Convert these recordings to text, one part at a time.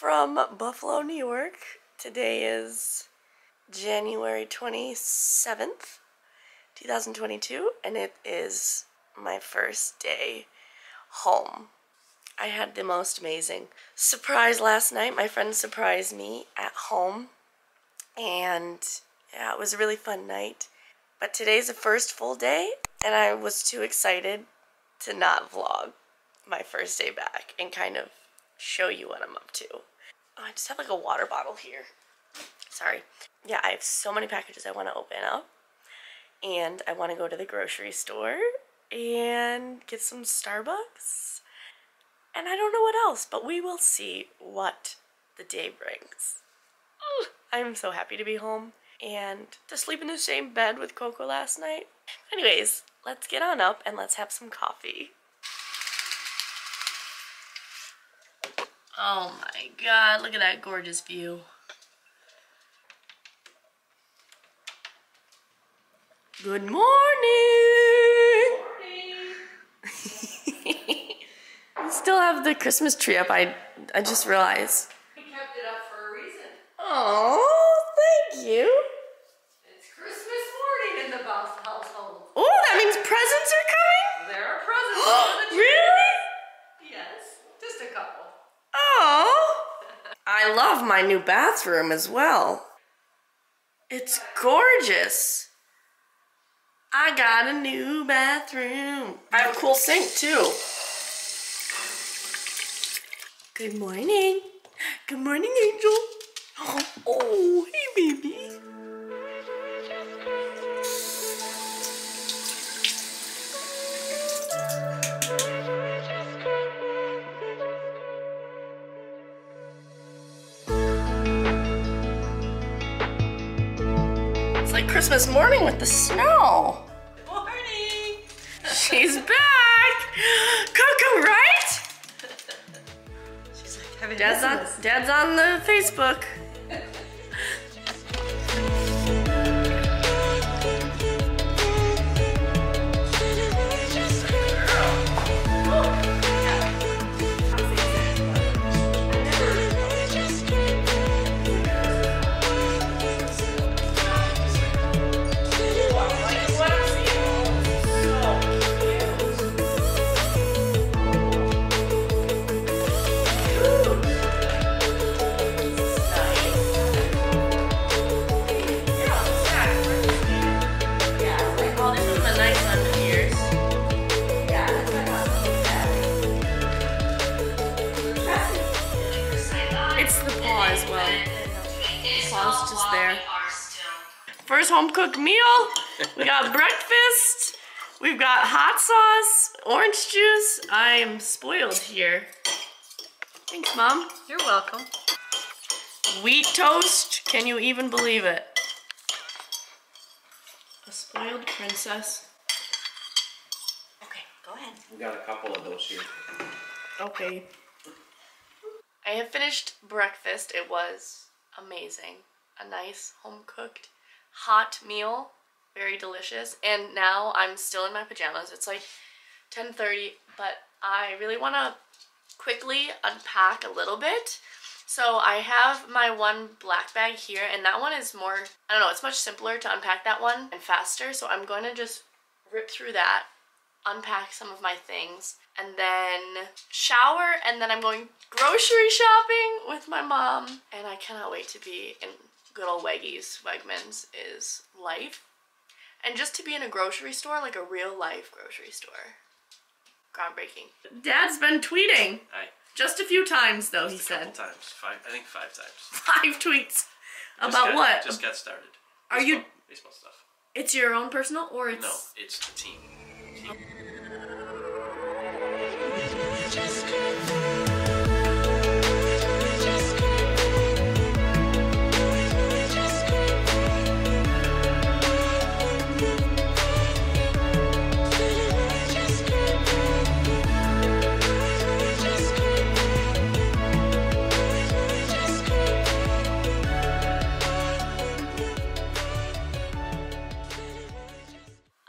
from Buffalo, New York. Today is January 27th, 2022, and it is my first day home. I had the most amazing surprise last night. My friend surprised me at home, and yeah, it was a really fun night. But today's the first full day, and I was too excited to not vlog my first day back and kind of show you what I'm up to. Oh, I just have like a water bottle here. Sorry. Yeah, I have so many packages I want to open up. And I want to go to the grocery store and get some Starbucks. And I don't know what else, but we will see what the day brings. I'm so happy to be home and to sleep in the same bed with Coco last night. Anyways, let's get on up and let's have some coffee. Oh my god, look at that gorgeous view. Good morning! we still have the Christmas tree up, I, I just realized. We kept it up for a reason. Oh, thank you. It's Christmas morning in the Bauth household. Oh, that means presents are coming? There are presents on the tree. really? Yes, just a couple. Oh, I love my new bathroom as well. It's gorgeous. I got a new bathroom. I have a cool sink too. Good morning. Good morning, Angel. Oh, hey, baby. Christmas morning with the snow. Morning! She's back. Coco, right? She's like, having Dad's on, Dad's on the Facebook. As well. The paw's just there. First home cooked meal. We got breakfast. We've got hot sauce, orange juice. I'm spoiled here. Thanks, Mom. You're welcome. Wheat toast. Can you even believe it? A spoiled princess. Okay, go ahead. We got a couple of those here. Okay. I have finished breakfast. It was amazing. A nice home cooked hot meal. Very delicious. And now I'm still in my pajamas. It's like 10:30, but I really want to quickly unpack a little bit. So I have my one black bag here and that one is more I don't know, it's much simpler to unpack that one and faster. So I'm going to just rip through that unpack some of my things and then shower and then I'm going grocery shopping with my mom and I cannot wait to be in good old Weggies. Wegmans is life. And just to be in a grocery store, like a real life grocery store. Groundbreaking. Dad's been tweeting. Aye. Just a few times though, he Just couple said. times. Five. I think five times. Five tweets. Just About got- what? Just got started. Are you- Baseball- baseball stuff? It's your own personal or it's No, it's the team. Team.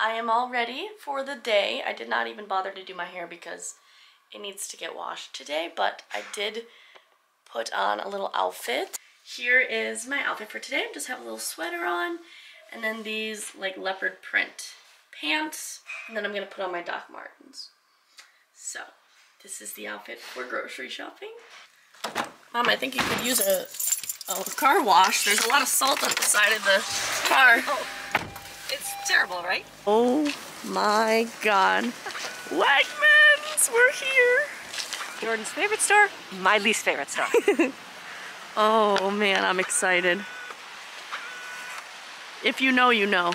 I am all ready for the day. I did not even bother to do my hair because it needs to get washed today, but I did put on a little outfit. Here is my outfit for today. I just have a little sweater on and then these like leopard print pants. And then I'm gonna put on my Doc Martens. So this is the outfit for grocery shopping. Mom, I think you could use a, a car wash. There's a lot of salt on the side of the car. It's terrible, right? Oh my god. Wegmans, we're here. Jordan's favorite store, my least favorite store. Oh man, I'm excited. If you know, you know.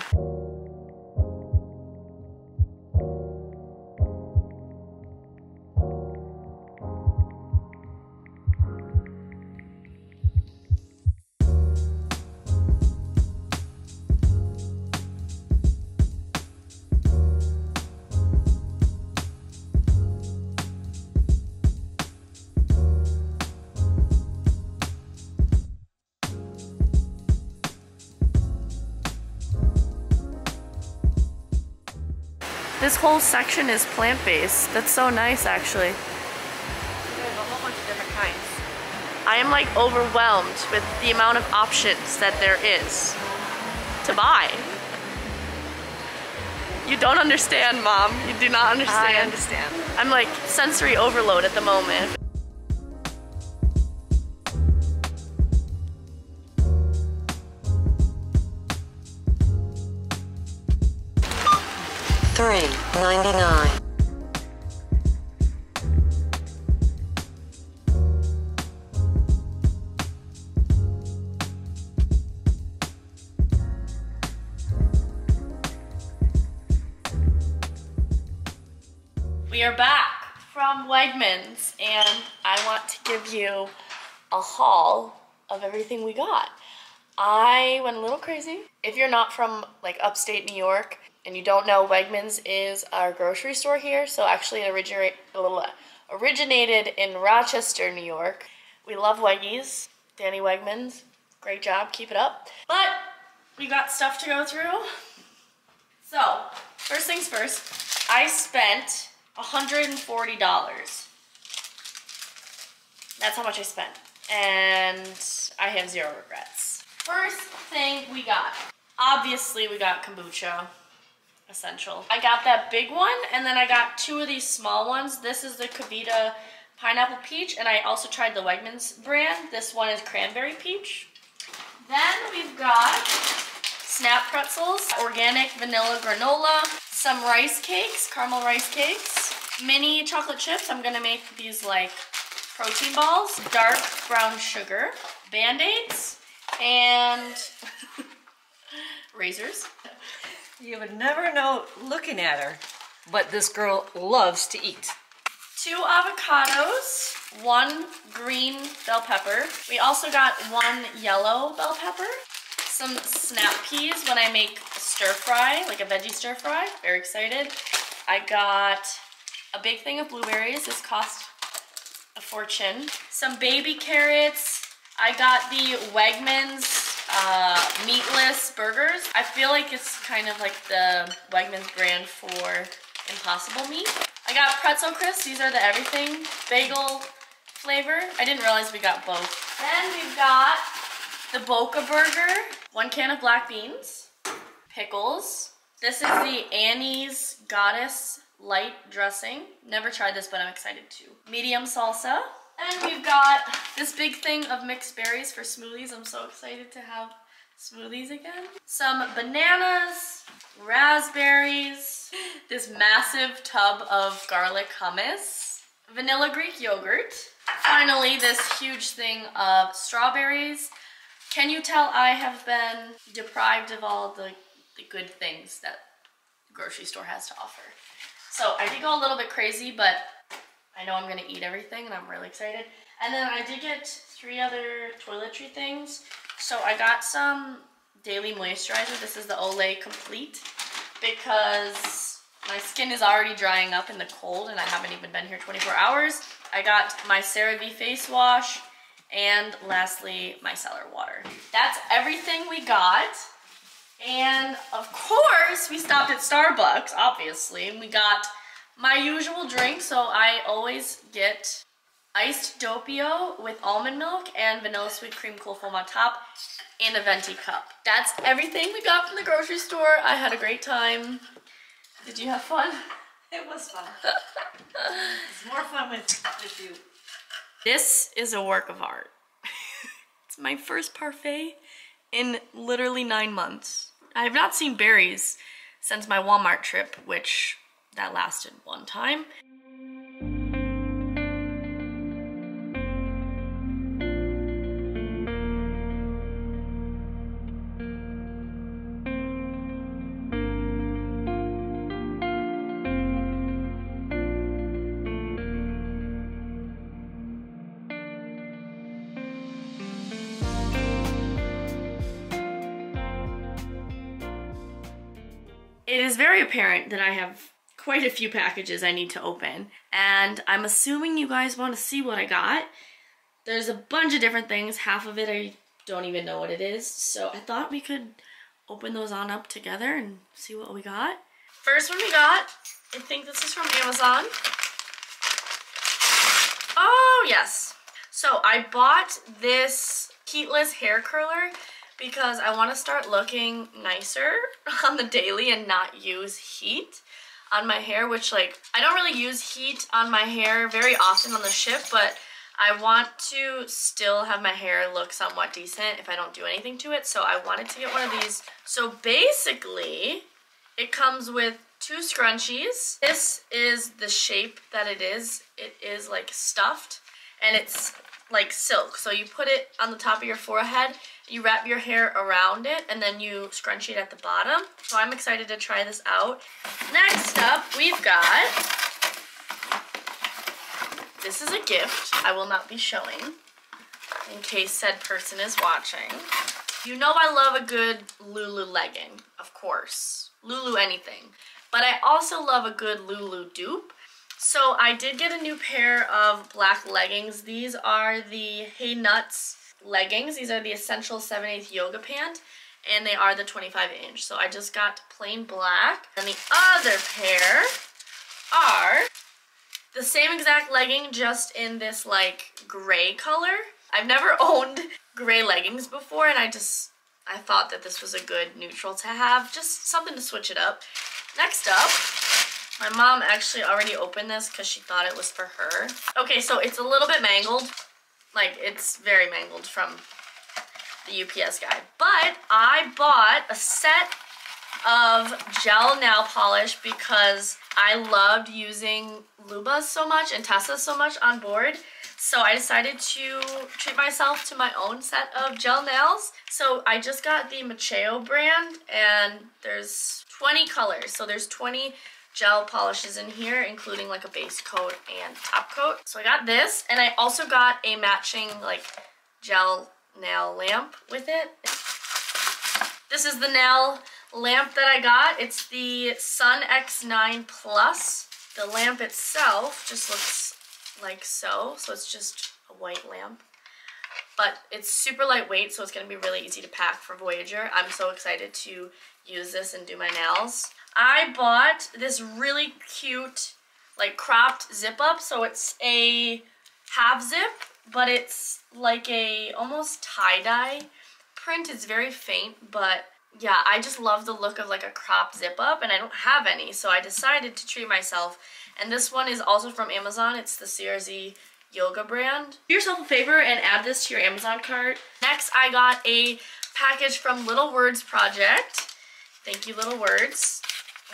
Whole section is plant-based. That's so nice, actually. There's a whole bunch of different kinds. I am like overwhelmed with the amount of options that there is to buy. You don't understand, Mom. You do not understand. I understand. I'm like sensory overload at the moment. Three ninety nine. We are back from Wegmans and I want to give you a haul of everything we got. I went a little crazy. If you're not from like upstate New York and you don't know, Wegmans is our grocery store here. So actually it originate, uh, originated in Rochester, New York. We love Weggies. Danny Wegmans, great job, keep it up. But we got stuff to go through. So, first things first, I spent $140. That's how much I spent. And I have zero regrets. First thing we got. Obviously, we got kombucha. Essential. I got that big one, and then I got two of these small ones. This is the KeVita Pineapple Peach, and I also tried the Wegmans brand. This one is Cranberry Peach. Then we've got snap pretzels, organic vanilla granola, some rice cakes, caramel rice cakes, mini chocolate chips. I'm gonna make these like protein balls, dark brown sugar, band-aids, and razors. You would never know looking at her, but this girl loves to eat. Two avocados, one green bell pepper. We also got one yellow bell pepper. Some snap peas when I make stir fry, like a veggie stir fry. Very excited. I got a big thing of blueberries. This cost a fortune. Some baby carrots. I got the Wegmans uh, meatless burgers. I feel like it's kind of like the Wegmans brand for Impossible Meat. I got pretzel crisps. These are the everything bagel flavor. I didn't realize we got both. Then we've got the Boca Burger, one can of black beans, pickles. This is the Annie's Goddess light dressing. Never tried this, but I'm excited to. Medium salsa. And we've got this big thing of mixed berries for smoothies. I'm so excited to have smoothies again. Some bananas, raspberries, this massive tub of garlic hummus, vanilla Greek yogurt. Finally, this huge thing of strawberries. Can you tell I have been deprived of all the, the good things that the grocery store has to offer? So I did go a little bit crazy, but I know I'm gonna eat everything and I'm really excited. And then I did get three other toiletry things. So I got some daily moisturizer. This is the Olay Complete because my skin is already drying up in the cold and I haven't even been here 24 hours. I got my CeraVe face wash and lastly, my cellar water. That's everything we got. And of course, we stopped at Starbucks, obviously, and we got my usual drink. So I always get iced doppio with almond milk and vanilla sweet cream cool foam on top in a venti cup. That's everything we got from the grocery store. I had a great time. Did you have fun? It was fun. it's more fun with, with you. This is a work of art. it's my first parfait in literally nine months. I have not seen berries since my Walmart trip, which that lasted one time. It is very apparent that I have quite a few packages I need to open, and I'm assuming you guys want to see what I got. There's a bunch of different things, half of it I don't even know what it is, so I thought we could open those on up together and see what we got. First one we got, I think this is from Amazon. Oh, yes. So I bought this heatless hair curler because I want to start looking nicer on the daily and not use heat on my hair, which like, I don't really use heat on my hair very often on the ship, but I want to still have my hair look somewhat decent if I don't do anything to it, so I wanted to get one of these. So basically, it comes with two scrunchies. This is the shape that it is. It is like stuffed, and it's like silk. So you put it on the top of your forehead, you wrap your hair around it, and then you scrunch it at the bottom. So I'm excited to try this out. Next up, we've got, this is a gift I will not be showing in case said person is watching. You know I love a good Lulu legging, of course. Lulu anything. But I also love a good Lulu dupe. So I did get a new pair of black leggings. These are the Heynuts leggings. These are the Essential 7 8 Yoga Pant. And they are the 25 inch. So I just got plain black. And the other pair are the same exact legging, just in this like gray color. I've never owned gray leggings before and I just, I thought that this was a good neutral to have. Just something to switch it up. Next up, my mom actually already opened this because she thought it was for her. Okay, so it's a little bit mangled. Like, it's very mangled from the UPS guy. But I bought a set of gel nail polish because I loved using Luba so much and Tessa so much on board. So I decided to treat myself to my own set of gel nails. So I just got the Macheo brand and there's 20 colors. So there's 20 gel polishes in here, including like a base coat and top coat. So I got this, and I also got a matching like gel nail lamp with it. This is the nail lamp that I got. It's the Sun X9 Plus. The lamp itself just looks like so, so it's just a white lamp. But it's super lightweight, so it's going to be really easy to pack for Voyager. I'm so excited to use this and do my nails. I bought this really cute, like cropped zip up. So it's a half zip, but it's like a almost tie-dye print. It's very faint, but yeah, I just love the look of like a cropped zip up and I don't have any. So I decided to treat myself. And this one is also from Amazon. It's the CRZ yoga brand. Do yourself a favor and add this to your Amazon cart. Next, I got a package from Little Words Project. Thank you, Little Words.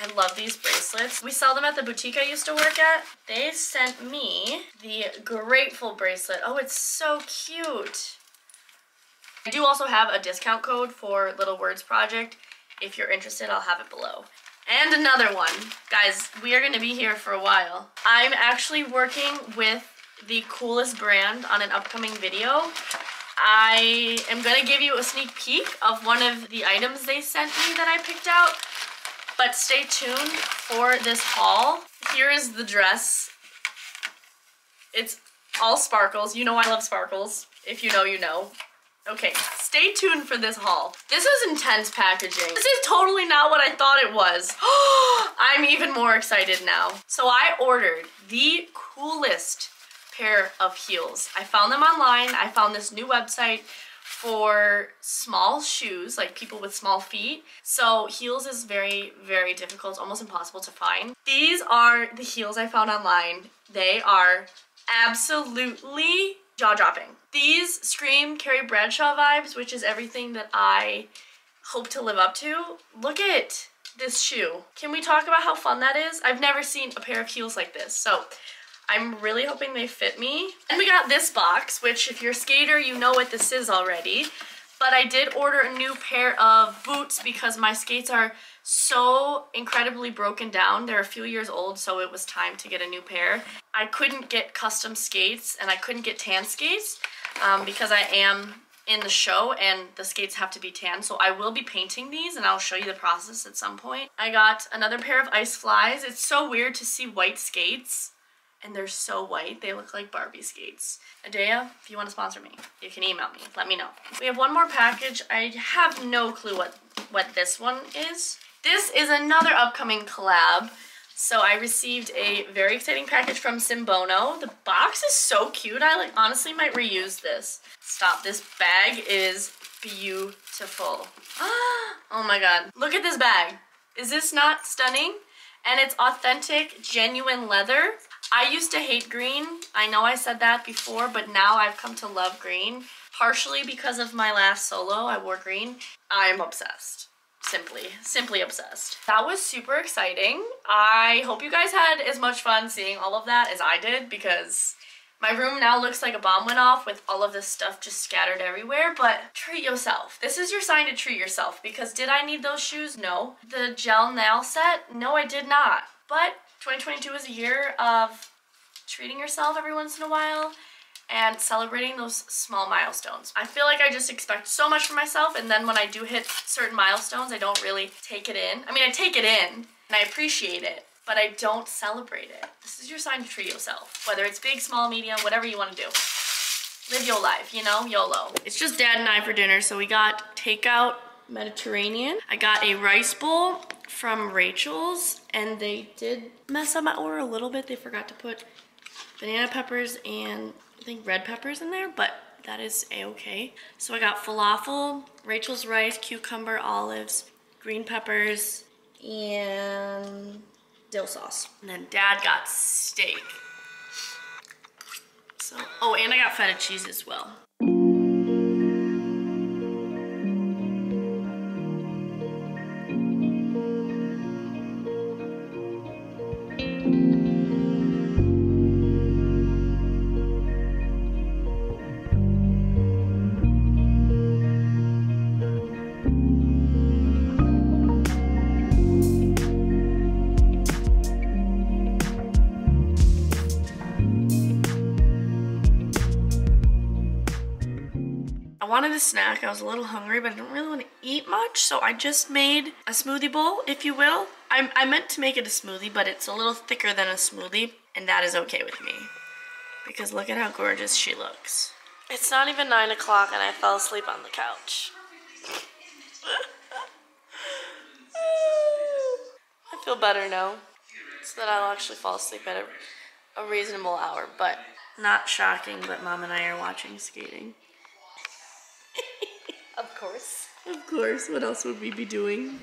I love these bracelets. We sell them at the boutique I used to work at. They sent me the Grateful bracelet. Oh, it's so cute. I do also have a discount code for Little Words Project. If you're interested, I'll have it below. And another one. Guys, we are going to be here for a while. I'm actually working with the coolest brand on an upcoming video. I am going to give you a sneak peek of one of the items they sent me that I picked out. But stay tuned for this haul. Here is the dress. It's all sparkles. You know I love sparkles. If you know, you know. Okay, stay tuned for this haul. This is intense packaging. This is totally not what I thought it was. I'm even more excited now. So I ordered the coolest pair of heels. I found them online. I found this new website for small shoes, like people with small feet. So heels is very, very difficult. Almost impossible to find. These are the heels I found online. They are absolutely jaw-dropping. These scream Carrie Bradshaw vibes, which is everything that I hope to live up to. Look at this shoe. Can we talk about how fun that is? I've never seen a pair of heels like this. So I'm really hoping they fit me. And we got this box, which if you're a skater, you know what this is already. But I did order a new pair of boots because my skates are so incredibly broken down. They're a few years old, so it was time to get a new pair. I couldn't get custom skates and I couldn't get tan skates um, because I am in the show and the skates have to be tan. So I will be painting these and I'll show you the process at some point. I got another pair of ice flies. It's so weird to see white skates and they're so white. They look like Barbie skates. Edea, if you want to sponsor me, you can email me. Let me know. We have one more package. I have no clue what, what this one is. This is another upcoming collab. So I received a very exciting package from Simbono. The box is so cute. I like honestly might reuse this. Stop. This bag is beautiful. Oh my god. Look at this bag. Is this not stunning? And it's authentic, genuine leather. I used to hate green. I know I said that before, but now I've come to love green. Partially because of my last solo, I wore green. I'm obsessed. Simply, simply obsessed. That was super exciting. I hope you guys had as much fun seeing all of that as I did because my room now looks like a bomb went off with all of this stuff just scattered everywhere, but treat yourself. This is your sign to treat yourself because did I need those shoes? No. The gel nail set? No, I did not. But 2022 is a year of treating yourself every once in a while and celebrating those small milestones. I feel like I just expect so much from myself and then when I do hit certain milestones, I don't really take it in. I mean, I take it in and I appreciate it, but I don't celebrate it. This is your sign to treat yourself, whether it's big, small, medium, whatever you want to do. Live your life, you know, YOLO. It's just dad and I for dinner, so we got takeout Mediterranean. I got a rice bowl from Rachel's, and they did mess up my order a little bit. They forgot to put banana peppers and I think red peppers in there, but that is a-okay. So I got falafel, Rachel's rice, cucumber, olives, green peppers, and dill sauce. And then dad got steak. So, oh, and I got feta cheese as well. A snack. I was a little hungry, but I didn't really want to eat much, so I just made a smoothie bowl, if you will. I, I meant to make it a smoothie, but it's a little thicker than a smoothie, and that is okay with me. Because look at how gorgeous she looks. It's not even 9 o'clock, and I fell asleep on the couch. I feel better now, so that I'll actually fall asleep at a, a reasonable hour, but not shocking, but mom and I are watching skating. Of course. Of course, what else would we be doing?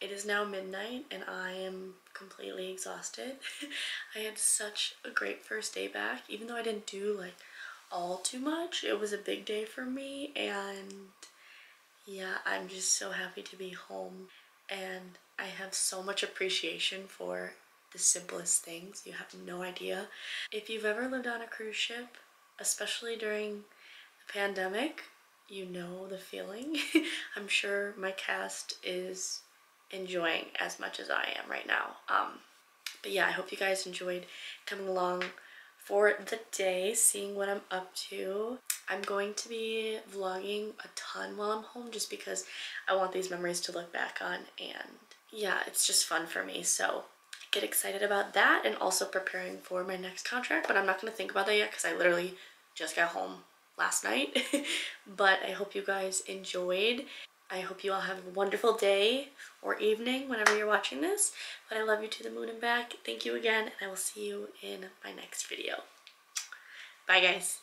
It is now midnight and I am completely exhausted. I had such a great first day back, even though I didn't do like all too much. It was a big day for me and yeah, I'm just so happy to be home and I have so much appreciation for the simplest things. You have no idea. If you've ever lived on a cruise ship, especially during the pandemic, you know the feeling. I'm sure my cast is enjoying as much as I am right now. Um, but yeah, I hope you guys enjoyed coming along for the day, seeing what I'm up to. I'm going to be vlogging a ton while I'm home just because I want these memories to look back on and yeah, it's just fun for me. So get excited about that and also preparing for my next contract, but I'm not going to think about that yet because I literally just got home last night. but I hope you guys enjoyed. I hope you all have a wonderful day or evening whenever you're watching this. But I love you to the moon and back. Thank you again, and I will see you in my next video. Bye, guys.